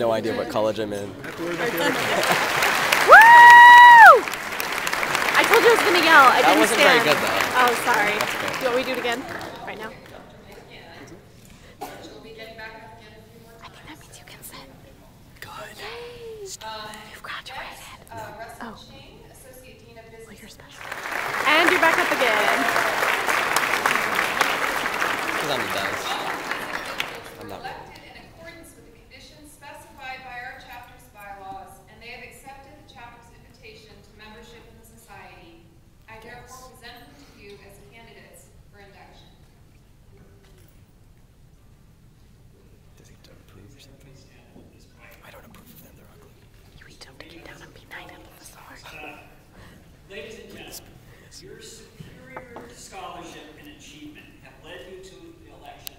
no idea what college I'm in. Woo! I told you I was gonna yell. I That didn't wasn't very stand. good, though. Oh, sorry. That's okay. You want me to do it again? Right now? I think that means you can sit. Good. You've graduated. Uh, Russell Oh. Ching, Associate Dean of Business. Well, you're special. And you're back up again. Because I'm the best. I'm not. Elected in accordance with the conditions specified by our chapter's bylaws, and they have accepted the chapter's invitation to membership in the society. I therefore present them to you as candidates for induction. Does he approve or something? I don't approve of them. They're ugly. You each have to get down and be nice under the sword. Ladies and gentlemen, your superior scholarship and achievement have led you to the election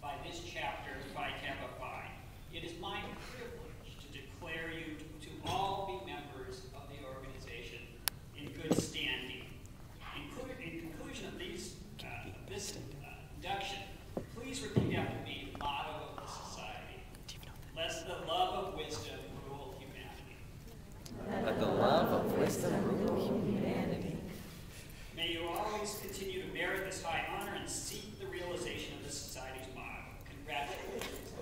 by this chapter Phi Kappa Phi. It is my privilege to declare you to all be members of the organization in good standing. In clu- In conclusion of these, uh, this uh, induction, please repeat after me the motto of the society. Let the love of wisdom rule humanity. Let the love of wisdom rule humanity. May you always continue to merit this high honor and seek the realization of the society's motto. Congratulations.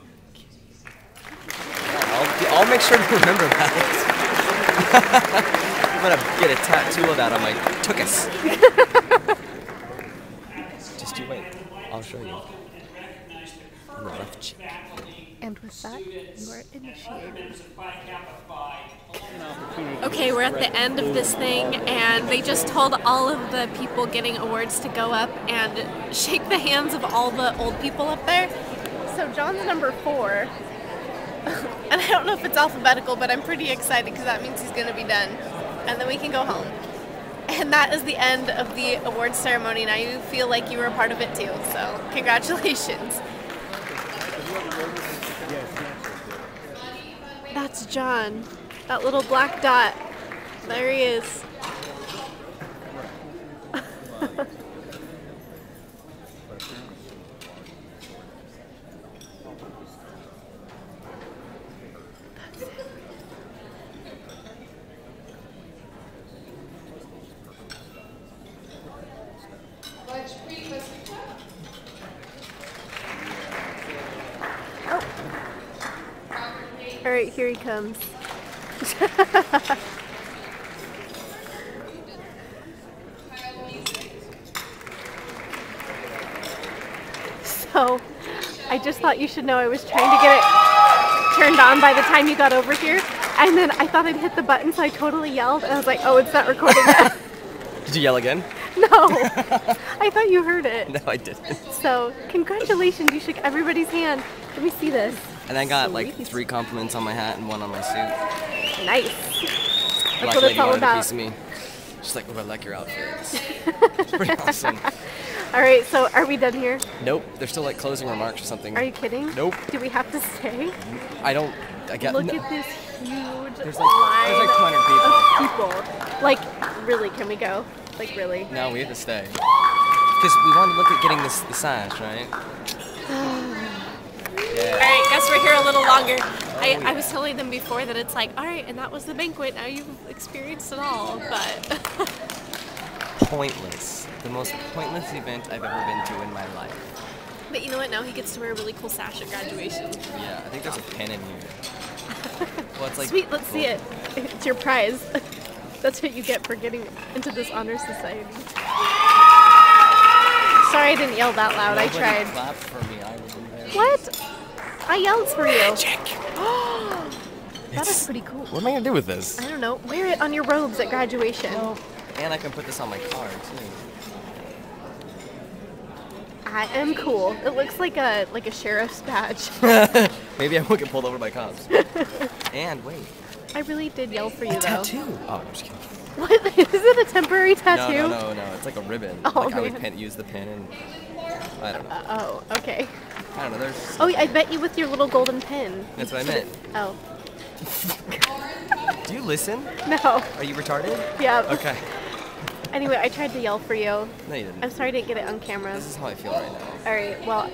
I'll, I'll make sure to remember that. I'm gonna get a tattoo of that on my tuchus. Just you wait. I'll show you. Welcome and On the left cheek. And with that, you are students, and other initiated. members of Phi Kappa Phi, along Okay, we're at the end of this thing, and they just told all of the people getting awards to go up and shake the hands of all the old people up there. So Jon's number four, and I don't know if it's alphabetical, but I'm pretty excited because that means he's going to be done, and then we can go home. And that is the end of the awards ceremony. Now you feel like you were a part of it too, so congratulations. That's Jon. That little black dot. There he is. All right, here he comes. so, I just thought you should know I was trying to get it turned on by the time you got over here, and then I thought I'd hit the button, so I totally yelled, and I was like, "Oh, it's not recording yet." Did you yell again? no, I thought you heard it. No, I didn't. So, congratulations! You shook everybody's hand. Let me see this. And I got like three compliments on my hat and one on my suit. Nice. Black That's what lady it's all wanted a about. piece of me. She's like, oh, I like your outfit. It's pretty awesome. All right, so are we done here? Nope, they're still like closing remarks or something. Are you kidding? Nope. Do we have to stay? I don't. I get. Look no- at this huge There's like- line there's like 200 of people. Like, really, can we go? Like, really? No, we have to stay. Because we want to look at getting this the sash, right? All right, we're here a little longer. I, I was telling them before that it's like, all right, and that was the banquet. Now you've experienced it all, but Pointless. The most pointless event I've ever been to in my life. but you know what? Now he gets to wear a really cool sash at graduation. Yeah, I think there's a pin in here. Well, it's like. Sweet, let's see it. It's your prize. That's what you get for getting into this honor society. Sorry I didn't yell that loud. I tried. clapped for me. I was in there. What? I yelled for you. Check. That is pretty cool. What am I gonna do with this? I don't know. Wear it on your robes at graduation. And I can put this on my car too. I am cool. It looks like a like a sheriff's badge. Maybe I won't get pulled over by cops. and wait, I really did yell for you though. tattoo. Oh, I'm just kidding. What? Is it a temporary tattoo? no, no, no. It's like a ribbon. Oh, like I would man. pin, use the pin and I don't know. Oh, okay. I don't know. There's. Oh, I bet you with your little golden pin. That's what I meant. Oh, Do you listen? no. Are you retarded? Yeah. Okay. Anyway, I tried to yell for you. No, you didn't. I'm sorry I didn't get it on camera. This is how I feel right now. All right. Well,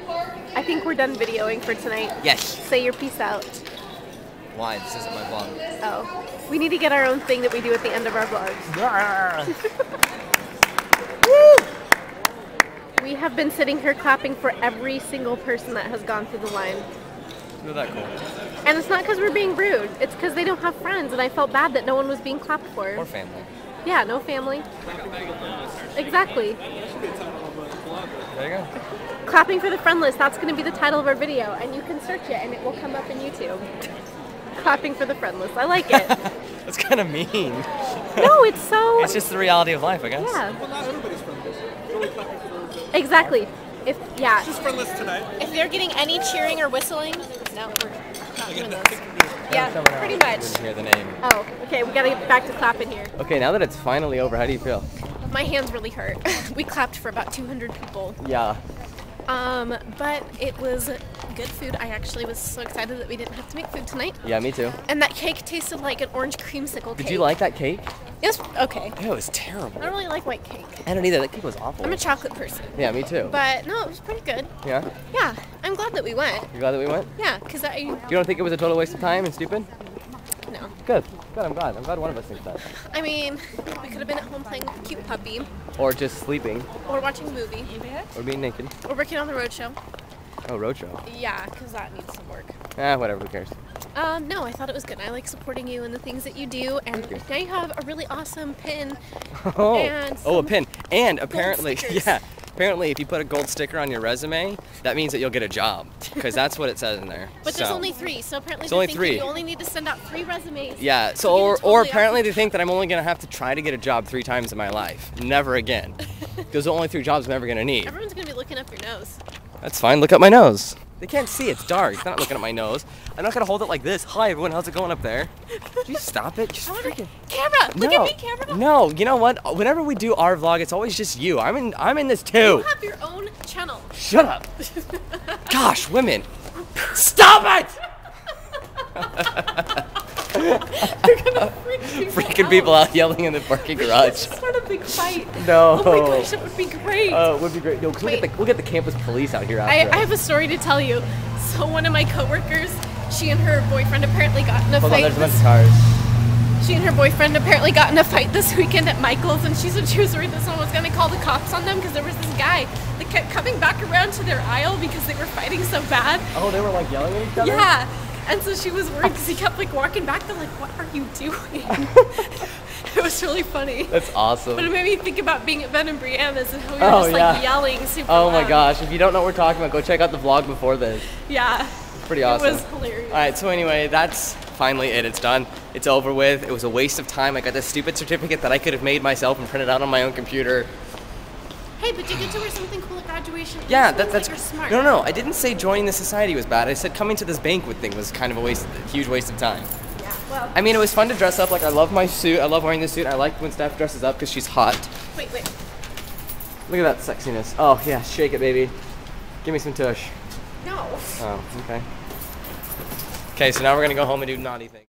I think we're done videoing for tonight. Yes. Say your peace out. Why? This isn't my vlog. Oh. We need to get our own thing that we do at the end of our vlogs. Have been sitting here clapping for every single person that has gone through the line. Isn't that cool? And it's not because we're being rude. It's because they don't have friends, and I felt bad that no one was being clapped for. Or family. Yeah, no family. Exactly. There you go. Clapping for the friendless. That's going to be the title of our video, and you can search it, and it will come up in YouTube. Clapping for the friendless. I like it. That's kind of mean. no, it's so. It's just the reality of life, I guess. yeah. Well, not everybody's from this. You're only clapping for those that- Exactly. If yeah. Just friendless tonight. If they're getting any cheering or whistling, no, we're not doing those. Yeah, pretty much. Didn't hear the name. Oh, okay. We gotta get back to clapping here. Okay, now that it's finally over, how do you feel? My hands really hurt. we clapped for about 200 people. Yeah. Um, but it was good food. I actually was so excited that we didn't have to make food tonight. Yeah, me too. And that cake tasted like an orange creamsicle cake. Did you like that cake? It was okay. It was terrible. I don't really like white cake. I don't either. That cake was awful. I'm a chocolate person. yeah, me too. But no, it was pretty good. yeah? Yeah, I'm glad that we went. You glad that we went? Yeah, because I You don't think it was a total waste of time and stupid? no. Good. Good, I'm glad. I'm glad one of us thinks that. I mean, we could have been at home playing with a cute puppy, Or just sleeping. or watching a movie, Or being naked. or working on the road show. Oh, roadshow. Yeah, because that needs some work. Ah, whatever, who cares? Um, no, I thought it was good. I like supporting you and the things that you do, and you. now you have a really awesome pin. Oh, And oh, a pin. And apparently, yeah, apparently if you put a gold sticker on your resume, that means that you'll get a job. Because that's what it says in there. But there's only three, so apparently It's they only think three. you only need to send out three resumes. Yeah, so or, it or apparently they think that I'm only gonna have to try to get a job three times in my life. Never again. Those are the only three jobs I'm ever gonna need. Everyone's gonna be looking up your nose. That's fine, look at my nose. They can't see, it's dark. They're not looking at my nose. I'm not gonna hold it like this. Hi everyone, how's it going up there? Can you stop it? Just I freaking Camera! Look no. at me, camera! No, you know what? Whenever we do our vlog, it's always just you. I'm in I'm in this too. You have your own channel. Shut up. Gosh, women. Stop it! Freaking people out yelling in the parking garage. Start a big fight. No. Oh my gosh, that would be great. Uh, it would be great. No, cause we'll get the we'll get the campus police out here after. I. I have a story to tell you. So one of my coworkers, she and her boyfriend apparently got in a Hold on, fight. there's a bunch this- of cars. she and her boyfriend apparently got in a fight this weekend at Michael's, and she said she was worried that someone was gonna call the cops on them because there was this guy that kept coming back around to their aisle because they were fighting so bad. Oh, they were like yelling at each other. Yeah. And so she was worried because he kept like walking back. They're like, "What are you doing?" it was really funny. That's awesome. But it made me think about being at Ben and Brianna's and how we were Oh, just like yeah. yelling super Oh my loud. gosh! If you don't know what we're talking about, go check out the vlog before this. Yeah. It's pretty awesome. It was hilarious. All right, so anyway, that's finally it. It's done. It's over with. It was a waste of time. I got this stupid certificate that I could have made myself and printed out on my own computer. Hey, but you get to wear something cool at graduation. Yeah, that, that's you're smart. no, no, no. I didn't say joining the society was bad. I said coming to this banquet thing was kind of a waste, a huge waste of time. Yeah. Well, I mean, it was fun to dress up. Like I love my suit. I love wearing this suit. I like when Steph dresses up because she's hot. wait, wait. Look at that sexiness. Oh yeah, shake it, baby. Give me some tush. No. Oh, okay. Okay, so now we're gonna go home and do naughty things.